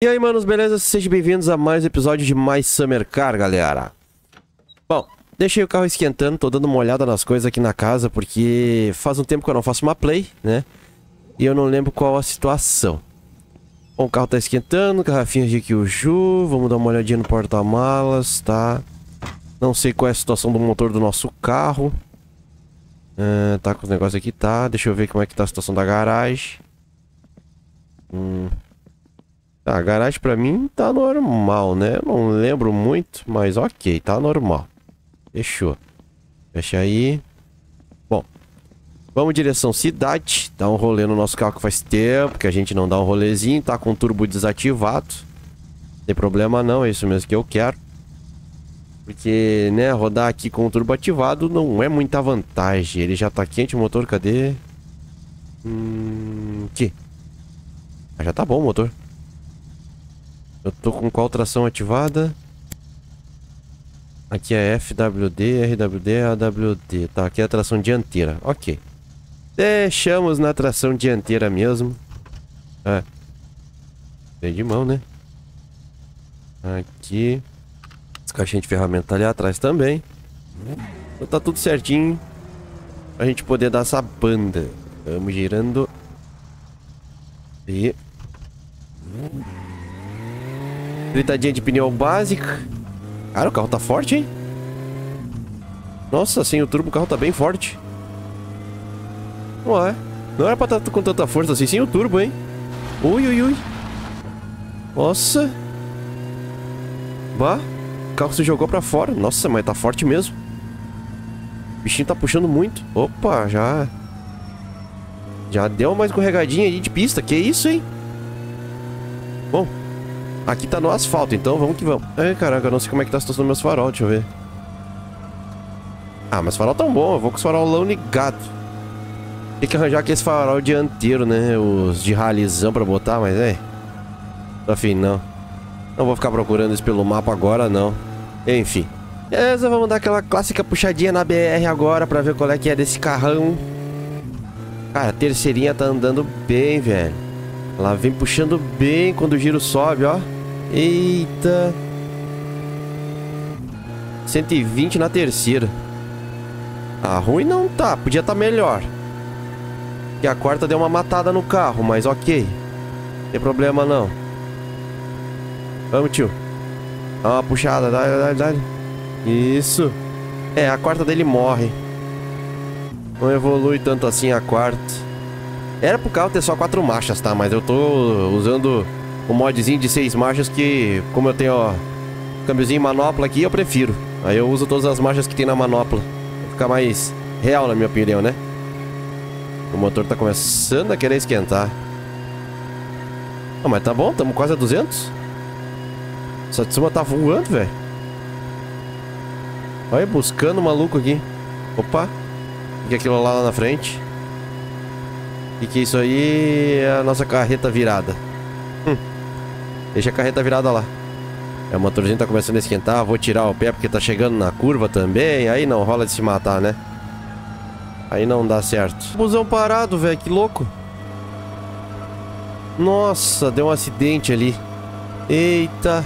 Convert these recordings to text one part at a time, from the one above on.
E aí, manos, beleza? Sejam bem-vindos a mais um episódio de Mais Summer Car, galera. Bom, deixei o carro esquentando, tô dando uma olhada nas coisas aqui na casa, porque faz um tempo que eu não faço uma play, né? E eu não lembro qual a situação. Bom, o carro tá esquentando, garrafinha de Kyushu, vamos dar uma olhadinha no porta-malas, tá? Não sei qual é a situação do motor do nosso carro. Uh, tá com os negócios aqui, tá? Deixa eu ver como é que tá a situação da garagem. Hum... Tá, a garagem pra mim tá normal, né? Não lembro muito, mas ok, tá normal. Fechou. Fecha aí. Bom, vamos direção cidade. Dá um rolê no nosso carro que faz tempo que a gente não dá um rolezinho. Tá com o turbo desativado. Tem problema não, é isso mesmo que eu quero. Porque, né, rodar aqui com o turbo ativado não é muita vantagem. Ele já tá quente o motor, cadê? Hum... Que? Ah, já tá bom o motor. Eu tô com qual tração ativada? Aqui é FWD, RWD, AWD. Tá, aqui é a tração dianteira. Ok. Deixamos na tração dianteira mesmo. É. Tem de mão, né? Aqui. As caixinhas de ferramenta ali atrás também. Então tá tudo certinho. Pra gente poder dar essa banda. Vamos girando. E... Gritadinha de pneu básica. Cara, o carro tá forte, hein? Nossa, sem o turbo o carro tá bem forte. Ué, não era pra estar tá com tanta força assim sem o turbo, hein? Ui, ui, ui. Nossa. Bah, o carro se jogou pra fora. Nossa, mas tá forte mesmo. O bichinho tá puxando muito. Opa, já... Já deu uma escorregadinha aí de pista. Que isso, hein? Bom, Aqui tá no asfalto, então vamos que vamos. Ai, caraca, eu não sei como é que tá a situação dos meus farol, deixa eu ver. Ah, mas farol tão bom, eu vou com os farolão ligado. Tem que arranjar aqueles farol dianteiro, né? Os de ralizão pra botar, mas é. Tô afim, não. Não vou ficar procurando isso pelo mapa agora, não. Enfim. Beleza, vamos dar aquela clássica puxadinha na BR agora pra ver qual é que é desse carrão. Cara, a terceirinha tá andando bem, velho. Ela vem puxando bem quando o giro sobe, ó. Eita. 120 na terceira. Ah, ruim não tá. Podia tá melhor. E a quarta deu uma matada no carro, mas ok. Não tem problema não. Vamos, tio. Dá uma puxada. Dá, dá, dá. Isso. É, a quarta dele morre. Não evolui tanto assim a quarta. Era pro carro ter só quatro marchas, tá? Mas eu tô usando o modzinho de seis marchas que, como eu tenho, ó, câmbiozinho manopla aqui, eu prefiro. Aí eu uso todas as marchas que tem na manopla. Pra ficar mais real, na minha opinião, né? O motor tá começando a querer esquentar. Ah, mas tá bom, tamo quase a 200. Satsuma tá voando, velho. Olha, buscando o maluco aqui. Opa. O que é aquilo lá, lá na frente? E que isso aí é a nossa carreta virada. Deixa a carreta virada lá. É, o motorzinho tá começando a esquentar. Vou tirar o pé porque tá chegando na curva também. Aí não rola de se matar, né? Aí não dá certo. Busão parado, velho. Que louco. Nossa, deu um acidente ali. Eita.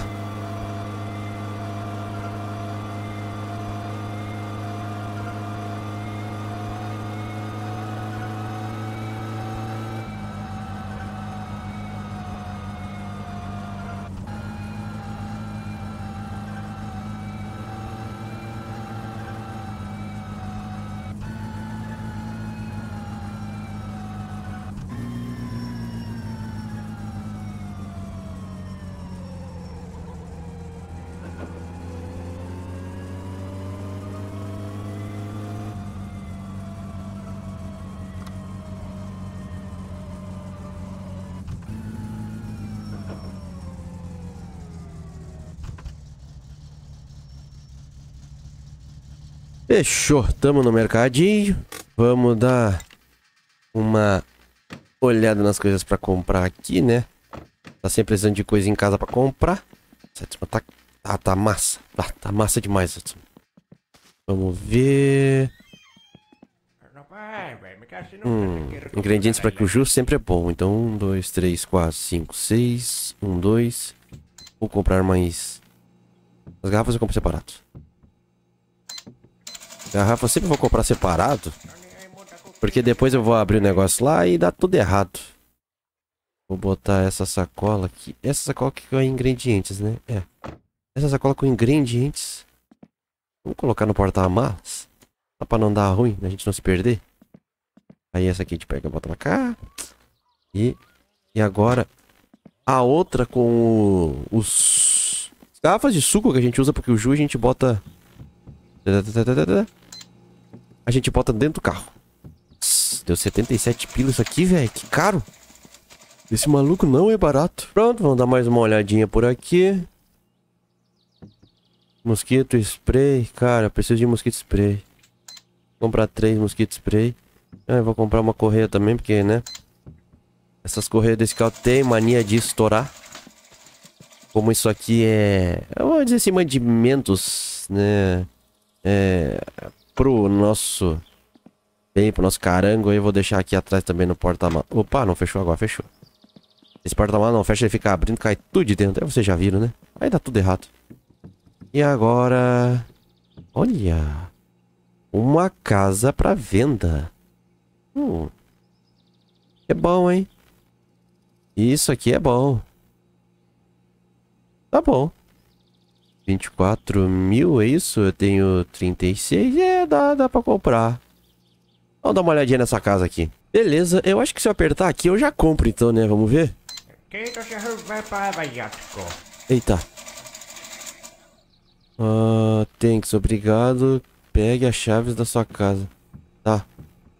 Fechou, tamo no mercadinho. Vamos dar uma olhada nas coisas pra comprar aqui, né? Tá sempre precisando de coisa em casa pra comprar. Sétima tá... Ah, tá massa. Ah, tá massa demais. Vamos ver... Hum, ingredientes para jus sempre é bom. Então, um, dois, três, quatro, cinco, seis. Um, dois. Vou comprar mais. As garrafas eu compro separado. Garrafa eu sempre vou comprar separado. Porque depois eu vou abrir o negócio lá e dá tudo errado. Vou botar essa sacola aqui. Essa sacola aqui com ingredientes, né? É. Essa sacola com ingredientes. Vamos colocar no porta-malas. Só pra não dar ruim, a gente não se perder. Aí essa aqui a gente pega e bota pra cá. E, e agora a outra com o, os garrafas de suco que a gente usa porque o Ju a gente bota... A gente bota dentro do carro. Deu 77 pilas aqui, velho. Que caro. Esse maluco não é barato. Pronto, vamos dar mais uma olhadinha por aqui. Mosquito spray. Cara, preciso de mosquito spray. Vou comprar três mosquito spray. Ah, eu vou comprar uma correia também, porque, né? Essas correias desse carro tem mania de estourar. Como isso aqui é... Eu vou dizer assim, mandimentos, né? É... Pro nosso... Bem, pro nosso carango. Eu vou deixar aqui atrás também no porta-malas. Opa, não fechou agora, fechou. Esse porta-malas não fecha, ele fica abrindo, cai tudo de dentro. Aí vocês já viram, né? Aí dá tudo errado. E agora... Olha... Uma casa para venda. Hum. É bom, hein? Isso aqui é bom. Tá bom. 24 mil, é isso? Eu tenho 36. É, dá, dá pra comprar. Vamos dar uma olhadinha nessa casa aqui. Beleza, eu acho que se eu apertar aqui eu já compro então, né? Vamos ver? Eita. Ah, thanks, obrigado. Pegue as chaves da sua casa. Tá.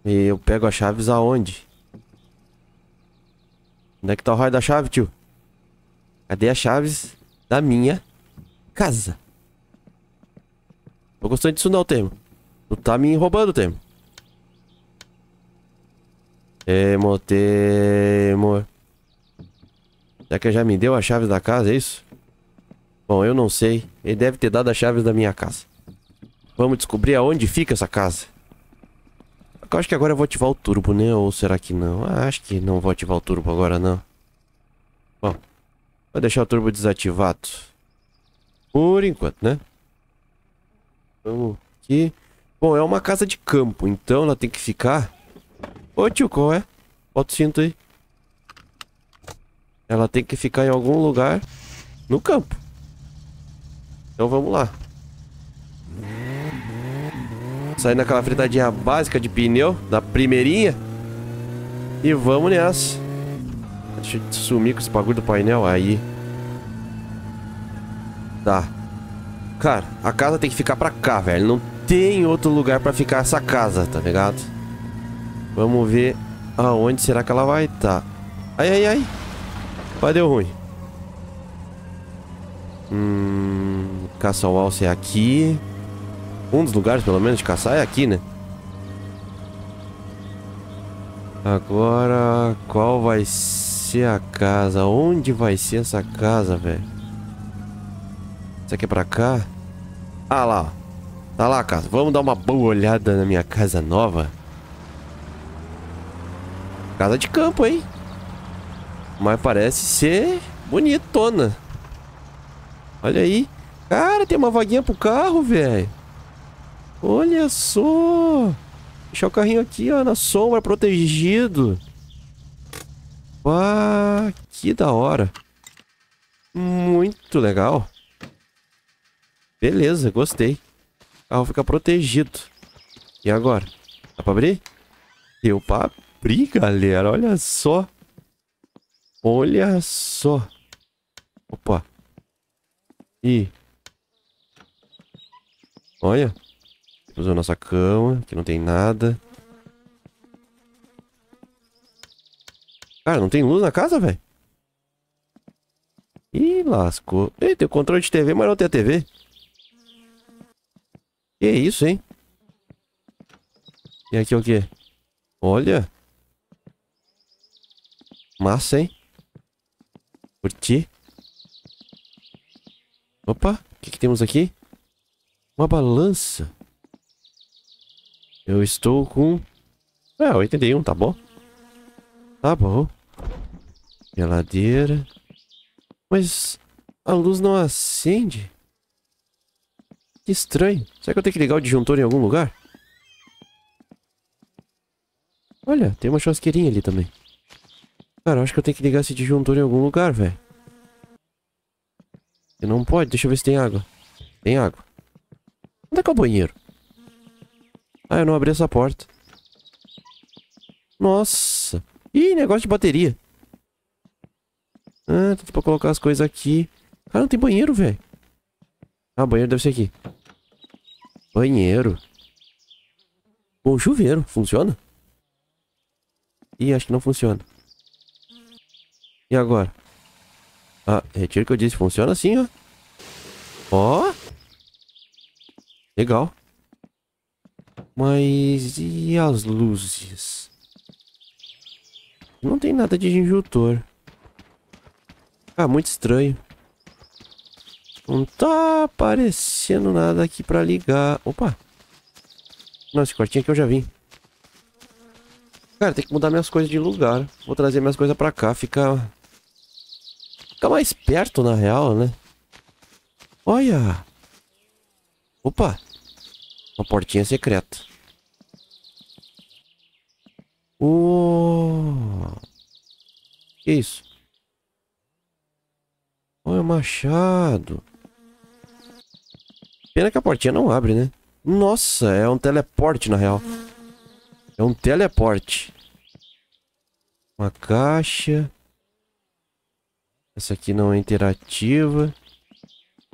E eu pego as chaves aonde? Onde é que tá o raio da chave, tio? Cadê as chaves da minha casa? Tô gostando disso não, Temo. Tu tá me roubando, Temo. Temo, Temo. Será que já me deu as chaves da casa, é isso? Bom, eu não sei. Ele deve ter dado as chaves da minha casa. Vamos descobrir aonde fica essa casa. Eu acho que agora eu vou ativar o turbo, né? Ou será que não? Ah, acho que não vou ativar o turbo agora, não. Bom, vou deixar o turbo desativado. Por enquanto, né? Vamos aqui. Bom, é uma casa de campo, então ela tem que ficar... Ô tio, qual é? Bota o cinto aí. Ela tem que ficar em algum lugar no campo. Então vamos lá. Sair naquela fritadinha básica de pneu, da primeirinha. E vamos nessa. Deixa eu sumir com esse bagulho do painel aí. Tá. Cara, a casa tem que ficar pra cá, velho. Não tem outro lugar pra ficar essa casa, tá ligado? Vamos ver aonde será que ela vai estar. Tá. Ai, ai, ai. Vai, deu ruim. Hum, caça ao alce é aqui. Um dos lugares, pelo menos, de caçar é aqui, né? Agora, qual vai ser a casa? Onde vai ser essa casa, velho? Isso aqui é pra cá? Ah lá, Tá lá a casa. Vamos dar uma boa olhada na minha casa nova. Casa de campo, hein? Mas parece ser bonitona. Olha aí. Cara, tem uma vaguinha pro carro, velho. Olha só! Deixar o carrinho aqui, ó, na sombra, protegido. Uau, que da hora. Muito legal. Beleza, gostei. Carro fica protegido. E agora? Dá pra abrir? Deu pra abrir, galera. Olha só. Olha só. Opa. E... Olha. Temos a nossa cama, que não tem nada. Cara, não tem luz na casa, velho? Ih, lascou. Ei, tem o controle de TV, mas não tem a TV. Que isso, hein? E aqui o quê? Olha. Massa, hein? Curti. Opa, o que, que temos aqui? Uma balança. Eu estou com É, 81, tá bom. Tá bom. Geladeira. Mas a luz não acende. Que estranho. Será que eu tenho que ligar o disjuntor em algum lugar? Olha, tem uma churrasqueirinha ali também. Cara, acho que eu tenho que ligar esse disjuntor em algum lugar, velho. Não pode, deixa eu ver se tem água. Tem água. Onde é que é o banheiro? Ah, eu não abri essa porta. Nossa. Ih, negócio de bateria. Ah, tudo pra colocar as coisas aqui. Cara, não tem banheiro, velho. Ah, banheiro deve ser aqui. Banheiro. Bom, chuveiro. Funciona? Ih, acho que não funciona. E agora? Ah, retiro que eu disse. Funciona assim, ó. Ó. Legal. Mas e as luzes? Não tem nada de injuntor. Ah, muito estranho. Não tá aparecendo nada aqui pra ligar. Opa! Não, esse quartinho aqui eu já vim. Cara, tem que mudar minhas coisas de lugar. Vou trazer minhas coisas pra cá. Fica... Fica mais perto, na real, né? Olha! Opa! Uma portinha secreta. Oh! Que isso? Olha o machado. Pena que a portinha não abre, né? Nossa, é um teleporte na real. É um teleporte. Uma caixa. Essa aqui não é interativa.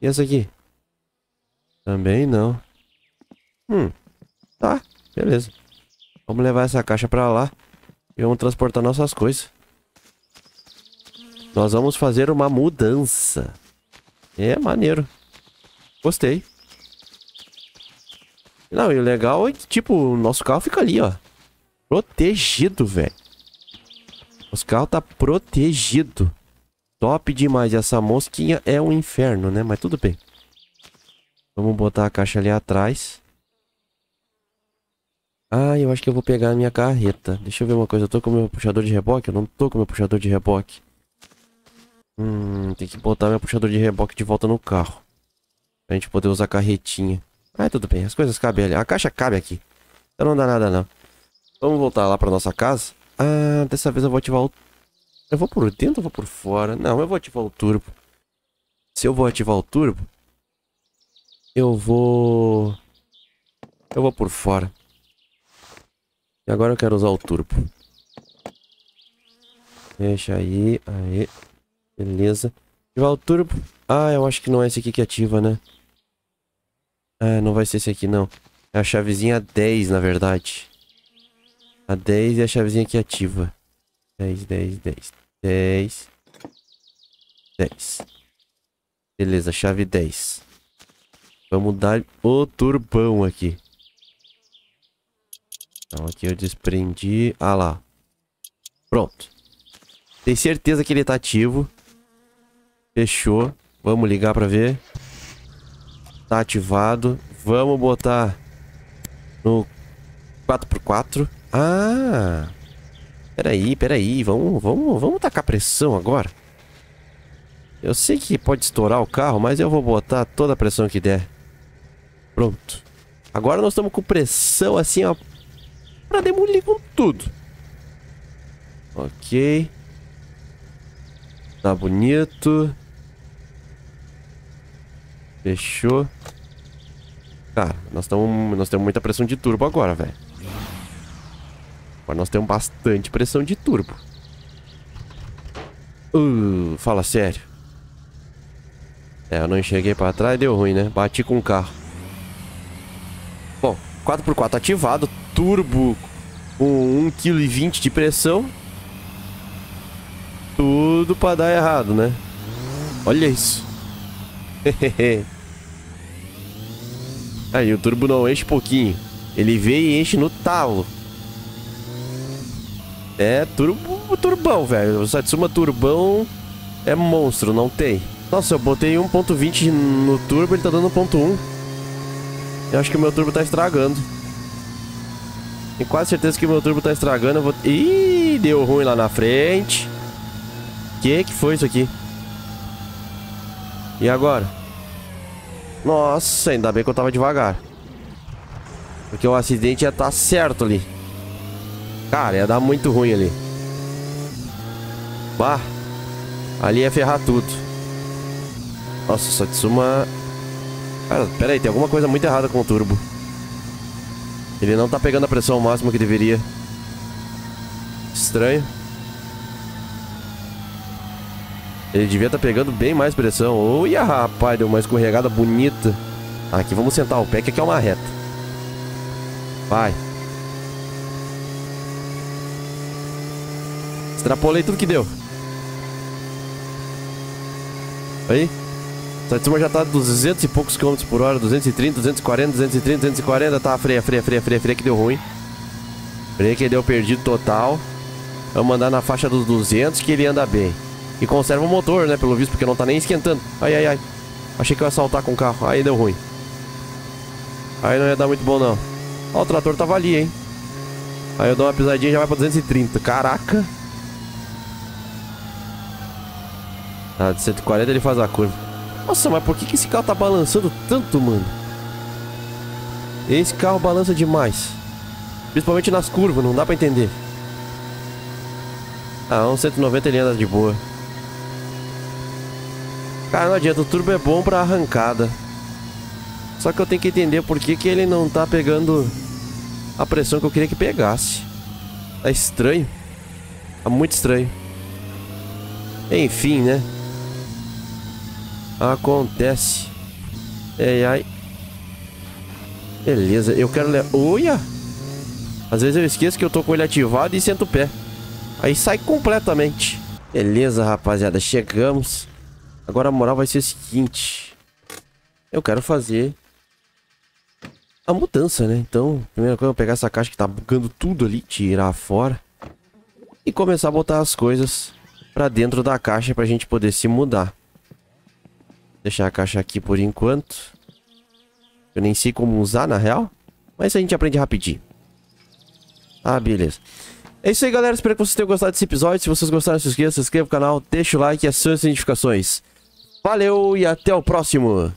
E essa aqui? Também não. Hum, tá, beleza. Vamos levar essa caixa pra lá e vamos transportar nossas coisas. Nós vamos fazer uma mudança. É maneiro. Gostei. Não, e o legal é que, tipo, o nosso carro fica ali, ó. Protegido, velho. Nosso carro tá protegido. Top demais. Essa mosquinha é um inferno, né? Mas tudo bem. Vamos botar a caixa ali atrás. Ah, eu acho que eu vou pegar a minha carreta. Deixa eu ver uma coisa. Eu tô com o meu puxador de reboque? Eu não tô com o meu puxador de reboque. Hum, tem que botar meu puxador de reboque de volta no carro. Pra gente poder usar a carretinha. Ah, tudo bem. As coisas cabem ali. A caixa cabe aqui. Então não dá nada, não. Vamos voltar lá pra nossa casa. Ah, dessa vez eu vou ativar o... Eu vou por dentro ou vou por fora? Não, eu vou ativar o turbo. Se eu vou ativar o turbo... Eu vou... Eu vou por fora. E agora eu quero usar o turbo. Deixa aí, aí. Beleza. Ativar o turbo. Ah, eu acho que não é esse aqui que ativa, né? Ah, não vai ser esse aqui não. É a chavezinha 10, na verdade. A 10 é a chavezinha que ativa. 10, 10, 10. 10. 10. Beleza, chave 10. Vamos dar o turbão aqui. Então aqui eu desprendi. Ah lá. Pronto. Tem certeza que ele tá ativo. Fechou. Vamos ligar pra ver. Tá ativado. Vamos botar no 4x4. Ah! Peraí, peraí. Vamos, vamos, vamos tacar pressão agora. Eu sei que pode estourar o carro, mas eu vou botar toda a pressão que der. Pronto. Agora nós estamos com pressão assim, ó, Pra demolir com tudo. Ok. Tá bonito. Fechou. Cara, nós estamos nós temos muita pressão de turbo agora, velho. Agora nós temos bastante pressão de turbo. Uh, fala sério. É, eu não enxerguei pra trás, deu ruim, né? Bati com o carro. Bom, 4x4 ativado, turbo com 1,20 kg de pressão. Tudo para dar errado, né? Olha isso. Aí o turbo não enche pouquinho. Ele vem e enche no talo. É turbo, turbão, velho. O Satsuma Turbão é monstro, não tem. Nossa, eu botei 1.20 no turbo, ele tá dando 1.1. Eu acho que o meu turbo tá estragando. Tenho quase certeza que o meu turbo tá estragando. Eu vou... Ih, deu ruim lá na frente. Que que foi isso aqui? E agora? Nossa, ainda bem que eu tava devagar. Porque o acidente ia estar tá certo ali. Cara, ia dar muito ruim ali. Bah. Ali ia ferrar tudo. Nossa, Satsuma... Cara, pera aí, tem alguma coisa muito errada com o turbo. Ele não tá pegando a pressão máxima que deveria. Estranho. Ele devia estar tá pegando bem mais pressão. Olha, rapaz, deu uma escorregada bonita. Aqui, vamos sentar o pé, que aqui é uma reta. Vai. Extrapolei tudo que deu. Aí. Satsuma já tá 200 e poucos quilômetros por hora, 230, 240, 230, 240. Tá, freia, freia, freia, freia, freia que deu ruim. Freia que deu perdido total. Vamos mandar na faixa dos 200 que ele anda bem. E conserva o motor, né, pelo visto, porque não tá nem esquentando. Ai, ai, ai. Achei que eu ia saltar com o carro. Aí deu ruim. Aí não ia dar muito bom, não. Ó, o trator tava ali, hein. Aí eu dou uma pisadinha e já vai pra 230. Caraca. Ah, de 140 ele faz a curva. Nossa, mas por que, que esse carro tá balançando tanto, mano? Esse carro balança demais. Principalmente nas curvas, não dá pra entender. Ah, um 190 ele anda de boa. Cara, não adianta, o turbo é bom pra arrancada. Só que eu tenho que entender por que, que ele não tá pegando a pressão que eu queria que pegasse. Tá estranho. Tá muito estranho. Enfim, né? Acontece. Ai, ai. Beleza, eu quero... Le... Olha! Às vezes eu esqueço que eu tô com ele ativado e sento o pé. Aí sai completamente. Beleza, rapaziada. Chegamos. Agora a moral vai ser o seguinte. Eu quero fazer a mudança, né? Então, primeira coisa, eu pegar essa caixa que tá bugando tudo ali, tirar fora. E começar a botar as coisas pra dentro da caixa pra gente poder se mudar. Deixar a caixa aqui por enquanto. Eu nem sei como usar, na real. Mas a gente aprende rapidinho. Ah, beleza. É isso aí, galera. Espero que vocês tenham gostado desse episódio. Se vocês gostaram, se inscreva, se inscreva no canal, deixa o like e as notificações. Valeu e até o próximo.